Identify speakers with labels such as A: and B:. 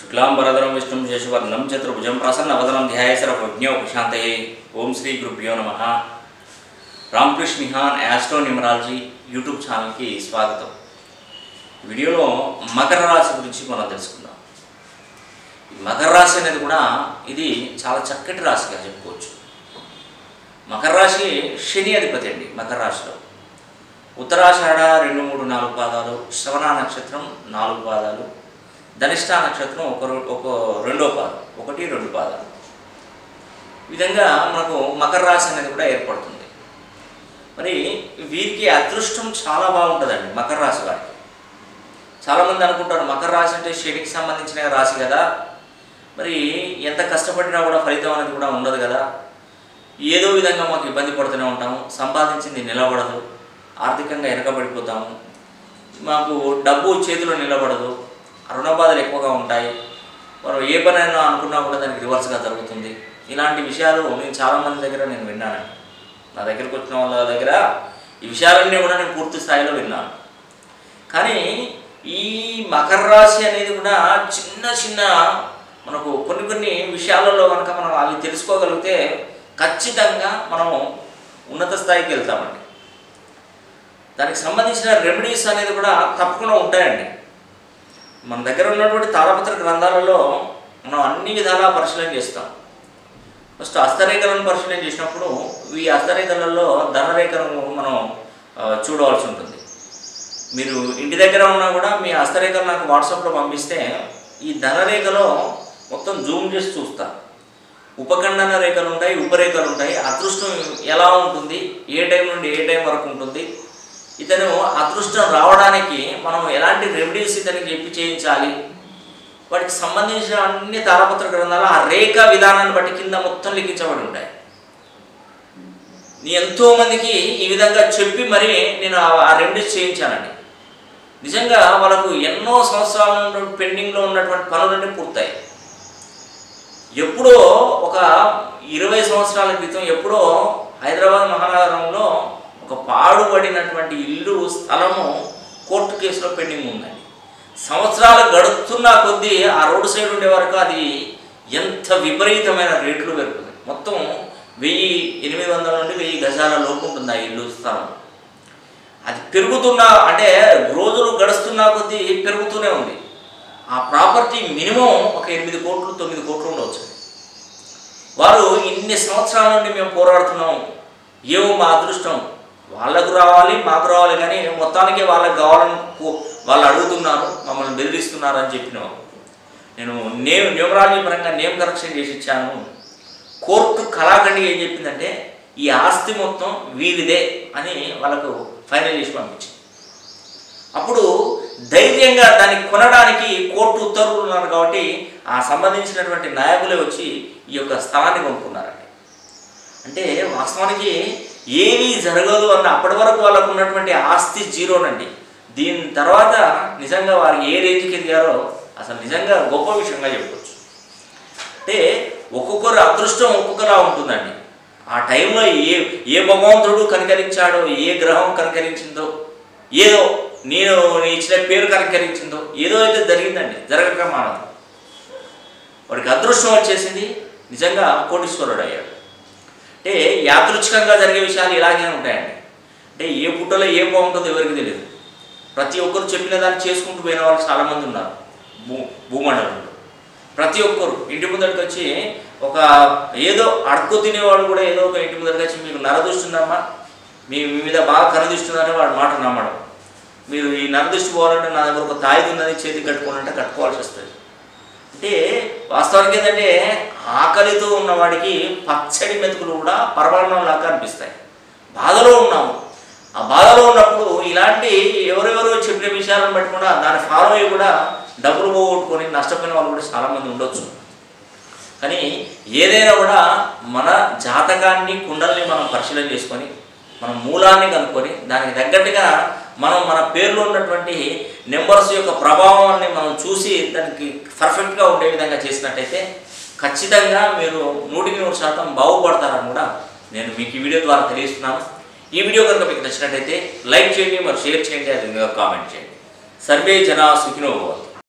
A: శుక్లాంబరధరం విష్ణుం శేషవర్ణం చతుర్భుజం ప్రసన్నవదనం ధ్యాయసర ప్రజ్ఞో ప్రశాంతయే ఓం శ్రీ గురుభ్యో నమ Ramakrishna Nihan astro numerology YouTube ఛానల్కి స్వాగతం. వీడియోలో మకర రాశి గురించి మనం తెలుసుకుందాం. మకర రాశి అనేది కూడా ఇది చాలా చక్కటి రాశిగా చెప్పుకోవచ్చు. మకర రాశి శని అధిపతి అండి మకర రాశిలో. ఉత్తరాషాఢ రెండు మూడు నాలుగు పాదాలు శ్రవణ నక్షత్రం నాలుగు పాదాలు ధనిష్ట నక్షత్రం ఒక ఒక రెండో పాదం ఒకటి రెండు పాదాలు. విధంగా మనకు మకర రాశి అనేది కూడా ఏర్పడుతుంది. మరి వీరికి అదృష్టం చాలా బాగుంటుందండి మకర రాశి వారికి. చాలామంది అనుకుంటారు మకర రాశి అంటే షేడికి సంబంధించిన రాశి కదా. మరి ఎంత కష్టపడినా కూడా ఫలితం అనేది కూడా ఉండదు కదా. ఏదో విధంగా మాకు ఇబ్బంది పడుతూనే ఉంటాము సంపాదించింది నిలబడదు ఆర్థికంగా వెనకబడిపోతాము. మాకు డబ్బు చేతిలో నిలబడదు రుణ బాధలు ఎక్కువగా ఉంటాయి. మనం ఏ పనైనా అనుకున్నా కూడా దానికి రివర్స్గా జరుగుతుంది. ఇలాంటి విషయాలు నేను చాలామంది దగ్గర నేను విన్నాను. నా దగ్గరికి వచ్చిన వాళ్ళ దగ్గర ఈ విషయాలన్నీ కూడా నేను పూర్తి స్థాయిలో విన్నాను. కానీ ఈ మకర రాశి అనేది కూడా చిన్న చిన్న మనకు కొన్ని కొన్ని విషయాలలో కనుక మనం అవి తెలుసుకోగలిగితే ఖచ్చితంగా మనం ఉన్నత స్థాయికి వెళ్తామండి. దానికి సంబంధించిన రెమెడీస్ అనేది కూడా తప్పకుండా ఉంటాయండి. మన దగ్గర ఉన్నటువంటి తాళపత్ర గ్రంథాలలో మనం అన్ని విధాలా పరిశీలన చేస్తాం. ఫస్ట్ హస్తరేఖలను పరిశీలన చేసినప్పుడు ఈ హస్తరేఖలలో ధనరేఖను మనం చూడవలసి ఉంటుంది. మీరు ఇంటి దగ్గర ఉన్నా కూడా మీ హస్తరేఖలు నాకు వాట్సాప్లో పంపిస్తే ఈ ధనరేఖలో మొత్తం జూమ్ చేసి చూస్తా. ఉపఖండన రేఖలు ఉంటాయి ఉపరేఖలు ఉంటాయి అదృష్టం ఎలా ఉంటుంది ఏ టైం నుండి ఏ టైం వరకు ఉంటుంది ఇతను అదృష్టం రావడానికి మనం ఎలాంటి రెమెడీస్ ఇతనికి ఎప్పి చేయించాలి? వాటికి సంబంధించిన అన్ని తారపత్ర గ్రంథాలు ఆ రేఖ విధానాన్ని బట్టి కింద మొత్తం లిఖించబడి ఉంటాయి. నీ ఎంతో మందికి ఈ విధంగా చెప్పి మరి నేను ఆ- రెమెడీస్ చేయించానండి. నిజంగా వాళ్ళకు ఎన్నో సంవత్సరాల పెండింగ్లో ఉన్నటువంటి పనులన్నీ పూర్తయి ఎప్పుడో ఒక ఇరవై సంవత్సరాల క్రితం ఎప్పుడో హైదరాబాద్ మహానగరంలో ఒక పాడుబడినటువంటి ఇల్లు స్థలము కోర్టు కేసులో పెండింగ్ ఉందండి. సంవత్సరాలు గడుస్తున్న కొద్దీ ఆ రోడ్డు సైడ్ ఉండే వరకు అది ఎంత విపరీతమైన రేట్లు పెరుగుతుంది మొత్తం వెయ్యి ఎనిమిది వందల నుండి వెయ్యి గజాల లోపు ఉంటుంది ఆ ఇల్లు స్థలం. అది పెరుగుతున్న అంటే రోజులు గడుస్తున్న కొద్దీ పెరుగుతూనే ఉంది. ఆ ప్రాపర్టీ మినిమం ఒక ఎనిమిది కోట్లు తొమ్మిది కోట్లు ఉండవచ్చు. వారు ఇన్ని సంవత్సరాల నుండి మేము పోరాడుతున్నాం. ఏమో మా అదృష్టం. వాళ్ళకు రావాలి మాకు రావాలి కానీ మొత్తానికి వాళ్ళకి కావాలని కో- వాళ్ళు అడుగుతున్నారు మమ్మల్ని బెదిరిస్తున్నారు అని చెప్పిన నేను నేమ్ న్యూమరాలజీ పరంగా నేమ్ కరెక్షన్ చేసి ఇచ్చాను. కోర్టు కళాఖండి ఏం చెప్పిందంటే ఈ ఆస్తి మొత్తం వీరిదే అని వాళ్ళకు ఫైనల్ చేసి పంపించింది. అప్పుడు ధైర్యంగా దాన్ని కొనడానికి కోర్టు ఉత్తర్వులు ఉన్నారు కాబట్టి ఆ సంబంధించినటువంటి నాయకులే వచ్చి ఈ యొక్క స్థలాన్ని కొనుక్కున్నారండి. అంటే వాస్తవానికి ఏమీ జరగదు అన్న అప్పటి వరకు వాళ్ళకు ఉన్నటువంటి ఆస్తి జీరోనండి. దీని తర్వాత నిజంగా వారు ఏ రేంజ్కి ఎదిగారో అసలు నిజంగా గొప్ప విషయంగా చెప్పవచ్చు అంటే ఒక్కొక్కరు అదృష్టం ఒక్కొక్కలా ఉంటుందండి. ఆ టైంలో ఏ ఏ భగవంతుడు కనికరించాడో ఏ గ్రహం కనికరించిందో ఏదో నేను ఇచ్చిన పేరు కనికరించిందో ఏదో అయితే జరిగిందండి జరగక మానదు. వాడికి అదృష్టం వచ్చేసింది నిజంగా కోటీశ్వరుడు అయ్యాడు. అంటే యాదృచ్ఛికంగా జరిగే విషయాలు ఇలాగే ఉంటాయండి. అంటే ఏ పుట్టలో ఏ బాగుంటుందో ఎవరికి తెలియదు. ప్రతి ఒక్కరు చెప్పిన దాన్ని చేసుకుంటూ పోయిన వాళ్ళు చాలామంది ఉన్నారు. భూ భూమండలంలో. ప్రతి ఒక్కరు ఇంటి ముందరికి వచ్చి ఒక ఏదో అడుక్కు తినేవాడు కూడా ఏదో ఒక ఇంటి ముందరికి వచ్చి మీకు నరదృష్టిందమ్మా? మీ మీద బాగా కనదృష్టి వాడు మాట నమ్మడం. మీరు ఈ నరదృష్టి పోవాలంటే నా దగ్గర ఒక తాయిది ఉన్నది చేతి కట్టుకోవాలంటే కట్టుకోవాల్సి వస్తుంది. అంటే వాస్తవానికి ఏంటంటే ఆకలితో ఉన్నవాడికి పచ్చడి మెతుకులు కూడా పరమాన్నం లాగా అనిపిస్తాయి. బాధలో ఉన్నాము. ఆ బాధలో ఉన్నప్పుడు ఇలాంటి ఎవరెవరో చెప్పిన విషయాలను బట్టి కూడా దాని ఫాలో అయ్యి కూడా డబ్బులు పోగొట్టుకొని నష్టపోయిన వాళ్ళు కూడా చాలామంది ఉండొచ్చు. కానీ ఏదైనా కూడా మన జాతకాన్ని కుండల్ని మనం పరిశీలన చేసుకొని మన మూలాన్ని కనుక్కొని దానికి తగ్గట్టుగా మనం మన పేర్లో ఉన్నటువంటి నెంబర్స్ యొక్క ప్రభావాన్ని మనం చూసి దానికి పర్ఫెక్ట్గా ఉండే విధంగా చేసినట్టయితే ఖచ్చితంగా మీరు నూటికి నూరు శాతం బాగుపడతారని కూడా నేను మీకు ఈ వీడియో ద్వారా తెలియజేస్తున్నాను. ఈ వీడియో కనుక మీకు నచ్చినట్టయితే లైక్ చేయండి మరి షేర్ చేయండి అది కామెంట్ చేయండి. సర్వే జనా సుఖినో భవంతు.